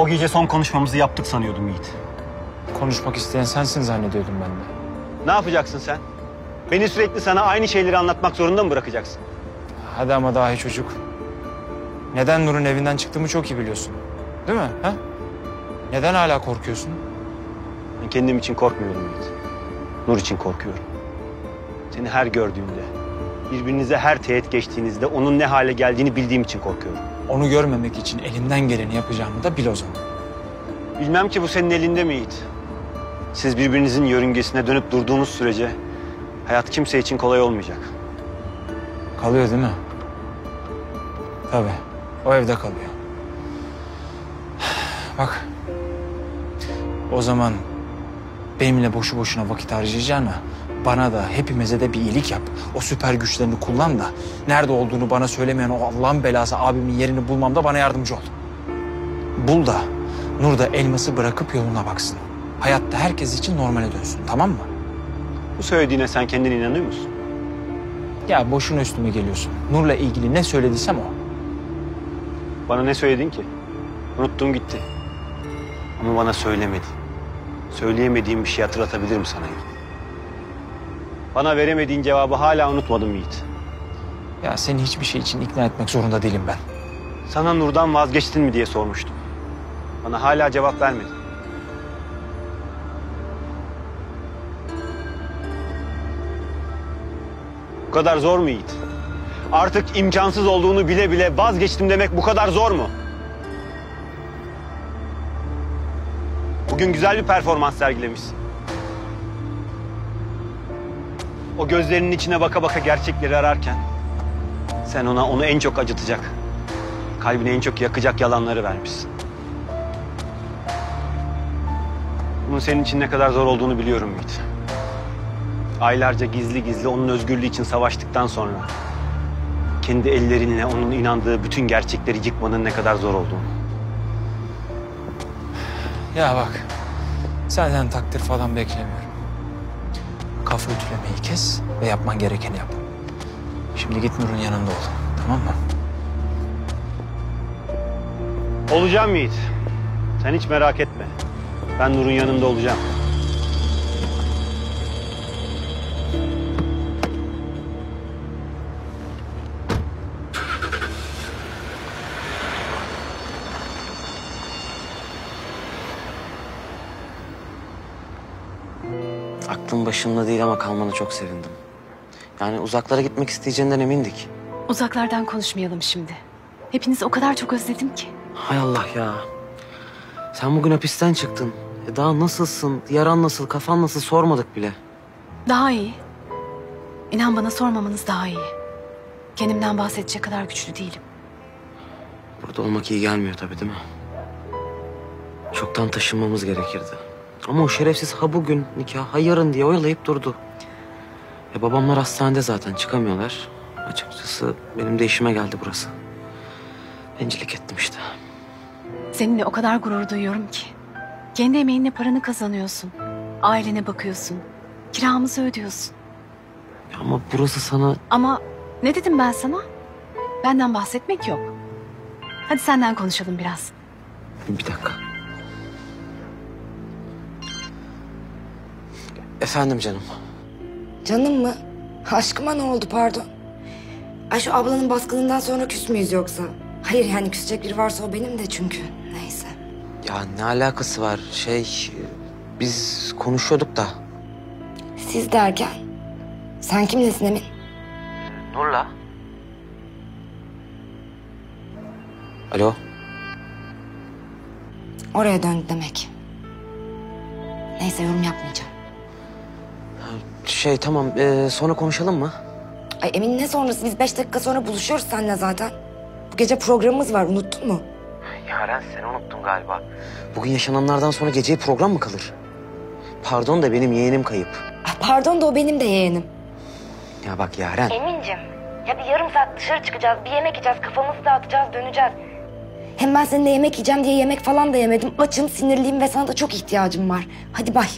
O gece son konuşmamızı yaptık sanıyordum Yiğit. Konuşmak isteyen sensin zannediyordum ben de. Ne yapacaksın sen? Beni sürekli sana aynı şeyleri anlatmak zorunda mı bırakacaksın? Hadi ama dahi çocuk. Neden Nur'un evinden çıktığımı çok iyi biliyorsun. Değil mi? Ha? Neden hala korkuyorsun? Ben kendim için korkmuyorum Yiğit. Nur için korkuyorum. Seni her gördüğümde, birbirinize her teğet geçtiğinizde onun ne hale geldiğini bildiğim için korkuyorum. Onu görmemek için elimden geleni yapacağımı da bil o zaman. Bilmem ki bu senin elinde mi Yiğit? Siz birbirinizin yörüngesine dönüp durduğunuz sürece hayat kimse için kolay olmayacak. Kalıyor değil mi? Tabii. O evde kalıyor. Bak. O zaman benimle boşu boşuna vakit harcayacağına bana da hepimize de bir iyilik yap. O süper güçlerini kullan da nerede olduğunu bana söylemeyen o Allah'ın belası abimin yerini bulmamda bana yardımcı ol. Bul da Nur da elması bırakıp yoluna baksın. Hayatta herkes için normale dönsün tamam mı? Bu söylediğine sen kendin inanıyor musun? Ya boşuna üstüme geliyorsun. Nur'la ilgili ne söylediysem o. Bana ne söyledin ki? Unuttum gitti. Ama bana söylemedin. Söyleyemediğim bir şey hatırlatabilirim sana. Bana veremediğin cevabı hala unutmadım Yiğit. Ya seni hiçbir şey için ikna etmek zorunda değilim ben. Sana Nur'dan vazgeçtin mi diye sormuştum. Bana hala cevap vermedin. Bu kadar zor mu Yiğit? Artık imkansız olduğunu bile bile vazgeçtim demek bu kadar zor mu? Bugün güzel bir performans sergilemişsin. O gözlerinin içine baka baka gerçekleri ararken sen ona onu en çok acıtacak, kalbini en çok yakacak yalanları vermişsin. Bunun senin için ne kadar zor olduğunu biliyorum Yiğit. Aylarca gizli gizli onun özgürlüğü için savaştıktan sonra kendi ellerinle onun inandığı bütün gerçekleri yıkmanın ne kadar zor olduğunu. Ya bak, senden takdir falan beklemiyorum. Kafa ütülemeyi kes ve yapman gerekeni yap. Şimdi git Nur'un yanında ol, tamam mı? Olacağım Yiğit. Sen hiç merak etme. Ben Nur'un yanında olacağım. Aklın başında değil ama kalmana çok sevindim. Yani uzaklara gitmek isteyeceğinden emindik. Uzaklardan konuşmayalım şimdi. Hepinizi o kadar çok özledim ki. Hay Allah ya. Sen bugün hapisten çıktın. E daha nasılsın, yaran nasıl, kafan nasıl sormadık bile. Daha iyi. İnan bana sormamanız daha iyi. Kendimden bahsedecek kadar güçlü değilim. Burada olmak iyi gelmiyor tabii değil mi? Çoktan taşınmamız gerekirdi. Ama o şerefsiz ha bugün nikah, ha yarın diye oyalayıp durdu. E babamlar hastanede zaten çıkamıyorlar. Açıkçası benim de işime geldi burası. Bencillik ettim işte. Seninle o kadar gurur duyuyorum ki. Kendi emeğinle paranı kazanıyorsun. Ailene bakıyorsun. Kiramızı ödüyorsun. Ya Ama burası sana Ama ne dedim ben sana? Benden bahsetmek yok. Hadi senden konuşalım biraz. Bir dakika. Efendim canım. Canım mı? Aşkıma ne oldu pardon? Ay şu ablanın baskınından sonra küs müyüz yoksa? Hayır yani küsecek biri varsa o benim de çünkü. Neyse. Ya ne alakası var? Şey biz konuşuyorduk da. Siz derken? Sen kimlesin Emin? Nurla. Alo. Oraya döndü demek. Neyse yorum yapmayacağım. Şey tamam ee, sonra konuşalım mı? Ay Emin ne sonrası? Biz beş dakika sonra buluşuyoruz seninle zaten. Bu gece programımız var unuttun mu? Yaren seni unuttum galiba. Bugün yaşananlardan sonra geceye program mı kalır? Pardon da benim yeğenim kayıp. Ah, pardon da o benim de yeğenim. Ya bak Yaren. Emin'cim ya bir yarım saat dışarı çıkacağız, bir yemek yiyeceğiz, kafamızı dağıtacağız, döneceğiz. Hem ben seninle yemek yiyeceğim diye yemek falan da yemedim. Açım, sinirliyim ve sana da çok ihtiyacım var. Hadi bay.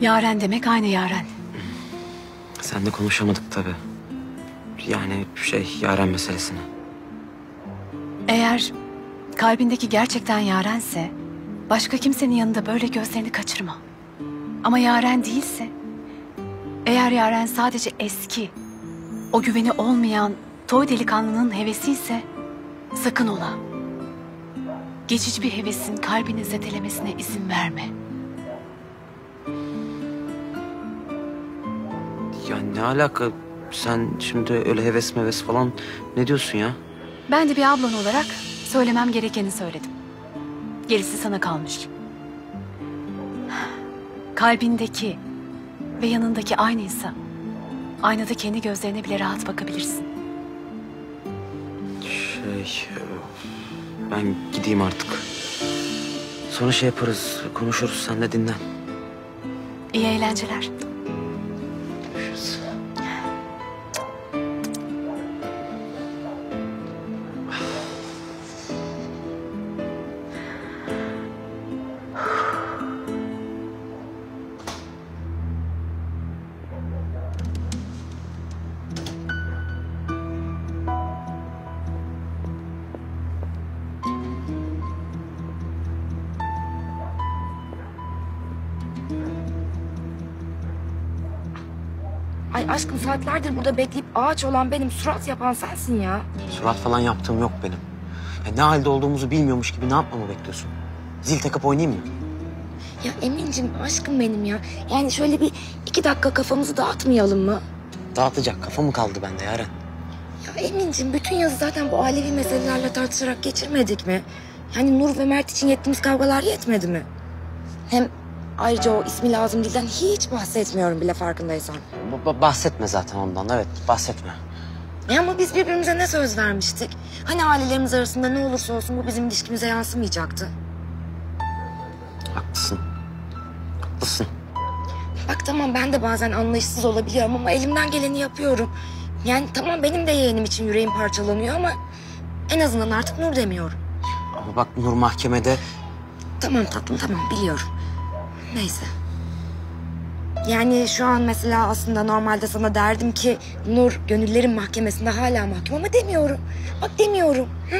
Yaren demek aynı Yaren. Sen de konuşamadık tabii. Yani şey Yaren meselesini. Eğer kalbindeki gerçekten yarense başka kimsenin yanında böyle gözlerini kaçırma. Ama yaren değilse eğer yaren sadece eski o güveni olmayan toy delikanlının hevesi ise sakın ola. Geçici bir hevesin kalbini zedelemesine izin verme. Ne alaka? Sen şimdi öyle heves meves falan ne diyorsun ya? Ben de bir ablan olarak söylemem gerekeni söyledim. Gerisi sana kalmış. Kalbindeki ve yanındaki aynıysa aynada kendi gözlerine bile rahat bakabilirsin. Şey... Ben gideyim artık. Sonra şey yaparız, konuşuruz. Sen de dinlen. İyi eğlenceler. Yes. Aşkım saatlerdir burada bekleyip ağaç olan benim surat yapan sensin ya. Surat falan yaptığım yok benim. Ya ne halde olduğumuzu bilmiyormuş gibi ne yapmamı bekliyorsun? Zil takıp oynayayım mı? Ya Emin'cim aşkım benim ya. Yani şöyle bir iki dakika kafamızı dağıtmayalım mı? Dağıtacak kafa mı kaldı bende Yaren? Ya Emin'cim bütün yazı zaten bu ailevi meselelerle tartışarak geçirmedik mi? Yani Nur ve Mert için yettiğimiz kavgalar yetmedi mi? Hem ayrıca o ismi lazım dilden hiç bahsetmiyorum bile farkındaysan. Ba- ba- bahsetme zaten ondan evet bahsetme. E ama biz birbirimize ne söz vermiştik? Hani ailelerimiz arasında ne olursa olsun bu bizim ilişkimize yansımayacaktı. Haklısın. Haklısın. Bak tamam ben de bazen anlayışsız olabiliyorum ama elimden geleni yapıyorum. Yani tamam benim de yeğenim için yüreğim parçalanıyor ama en azından artık Nur demiyorum. Ama bak Nur mahkemede Tamam tatlım tamam biliyorum. Neyse. Yani şu an mesela aslında normalde sana derdim ki Nur gönüllerin mahkemesinde hala mahkum ama demiyorum. Bak demiyorum. Hı?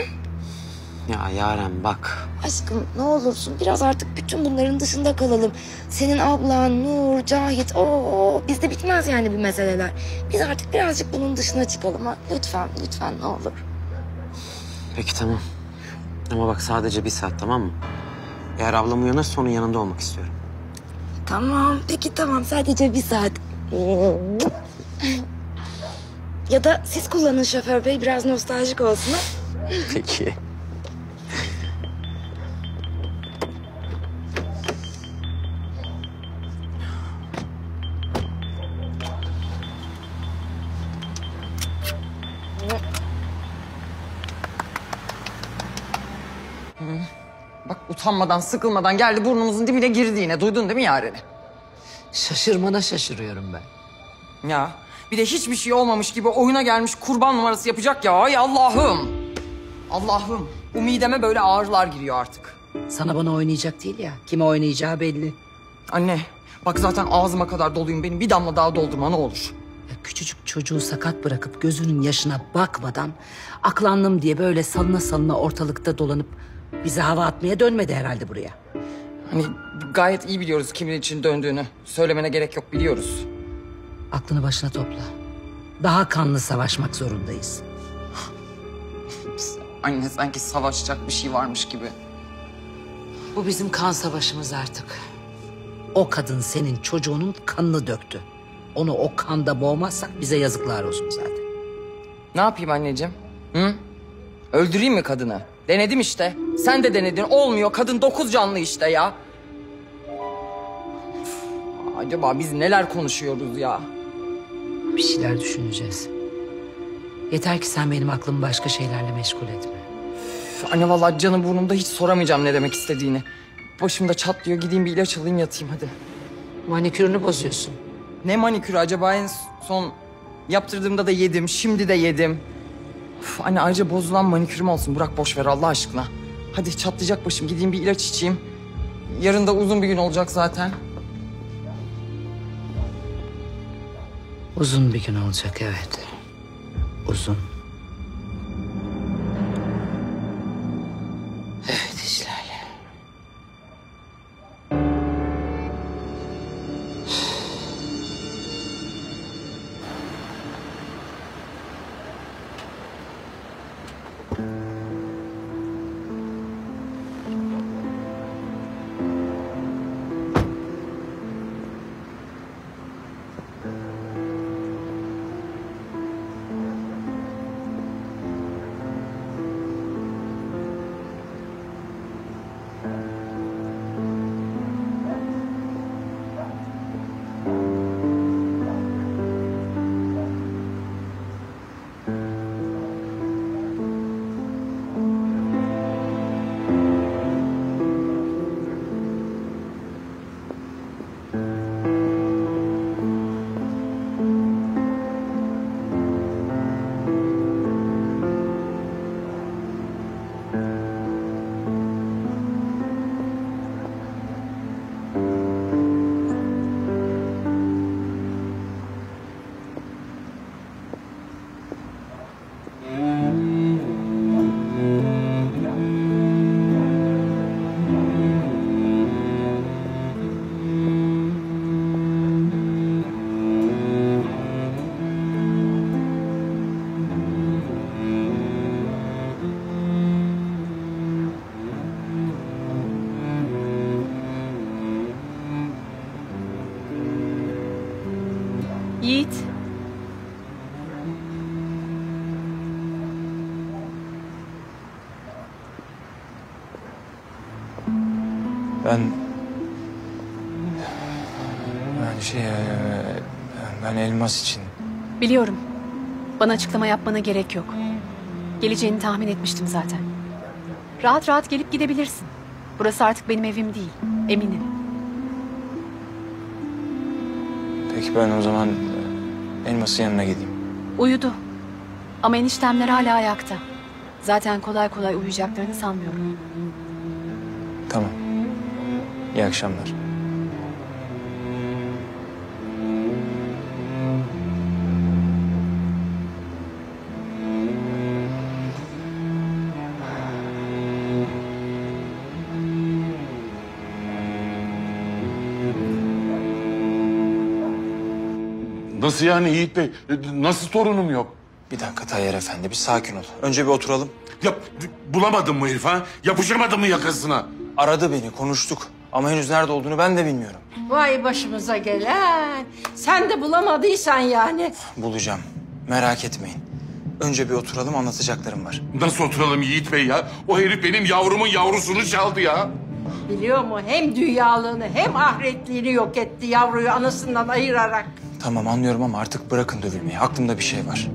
ya Yaren bak Aşkım ne olursun biraz artık bütün bunların dışında kalalım. Senin ablan Nur, Cahit o bizde bitmez yani bu meseleler. Biz artık birazcık bunun dışına çıkalım ha. Lütfen lütfen ne olur. peki tamam. Ama bak sadece bir saat tamam mı? Eğer ablam uyanırsa onun yanında olmak istiyorum. Tamam peki tamam sadece bir saat. ya da siz kullanın şoför bey biraz nostaljik olsun. Peki. Utanmadan, sıkılmadan geldi burnumuzun dibine girdi yine. Duydun değil mi Yaren'i? Şaşırmana şaşırıyorum ben. Ya bir de hiçbir şey olmamış gibi oyuna gelmiş kurban numarası yapacak ya. Ay Allah'ım. Allah'ım. Bu mideme böyle ağrılar giriyor artık. Sana bana oynayacak değil ya. Kime oynayacağı belli. Anne bak zaten ağzıma kadar doluyum. Benim bir damla daha doldurma ne olur. Ya küçücük çocuğu sakat bırakıp gözünün yaşına bakmadan aklandım diye böyle salına salına ortalıkta dolanıp bize hava atmaya dönmedi herhalde buraya. Hani gayet iyi biliyoruz kimin için döndüğünü. Söylemene gerek yok biliyoruz. Aklını başına topla. Daha kanlı savaşmak zorundayız. Anne sanki savaşacak bir şey varmış gibi. Bu bizim kan savaşımız artık. O kadın senin çocuğunun kanını döktü. Onu o kanda boğmazsak bize yazıklar olsun zaten. Ne yapayım anneciğim? Hı? Öldüreyim mi kadını? Denedim işte. Sen de denedin. Olmuyor. Kadın dokuz canlı işte ya. Acaba biz neler konuşuyoruz ya? Bir şeyler düşüneceğiz. Yeter ki sen benim aklımı başka şeylerle meşgul etme. Üf, Anne vallahi canım burnumda hiç soramayacağım ne demek istediğini. Başımda çatlıyor. Gideyim bir ilaç alayım yatayım hadi. Manikürünü bozuyorsun. Ne manikürü acaba en son yaptırdığımda da yedim. Şimdi de yedim. Üf, anne ayrıca bozulan manikürüm olsun. Bırak boş ver Allah aşkına. Hadi çatlayacak başım. Gideyim bir ilaç içeyim. Yarın da uzun bir gün olacak zaten. Uzun bir gün olacak evet. Uzun. Şey... e, Ben elmas için... Biliyorum. Bana açıklama yapmana gerek yok. Geleceğini tahmin etmiştim zaten. Rahat rahat gelip gidebilirsin. Burası artık benim evim değil. Eminim. Peki ben o zaman elmasın yanına gideyim. Uyudu. Ama eniştemler hala ayakta. Zaten kolay kolay uyuyacaklarını sanmıyorum. Tamam. İyi akşamlar. Nasıl yani Yiğit Bey? Nasıl torunum yok? Bir dakika Tayyar Efendi bir sakin ol. Önce bir oturalım. Ya bulamadın mı herif ha? Yapışamadın mı yakasına? Aradı beni konuştuk. Ama henüz nerede olduğunu ben de bilmiyorum. Vay başımıza gelen. Sen de bulamadıysan yani. Bulacağım. Merak etmeyin. Önce bir oturalım anlatacaklarım var. Nasıl oturalım Yiğit Bey ya? O herif benim yavrumun yavrusunu çaldı ya. Biliyor mu hem dünyalığını hem ahretliğini yok etti yavruyu anasından ayırarak. Tamam anlıyorum ama artık bırakın dövülmeyi. Aklımda bir şey var.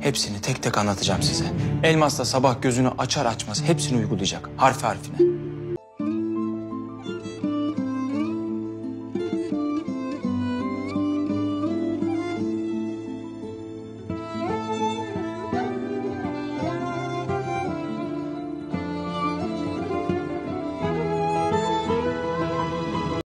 Hepsini tek tek anlatacağım size. Elmas da sabah gözünü açar açmaz hepsini uygulayacak. Harfi harfine.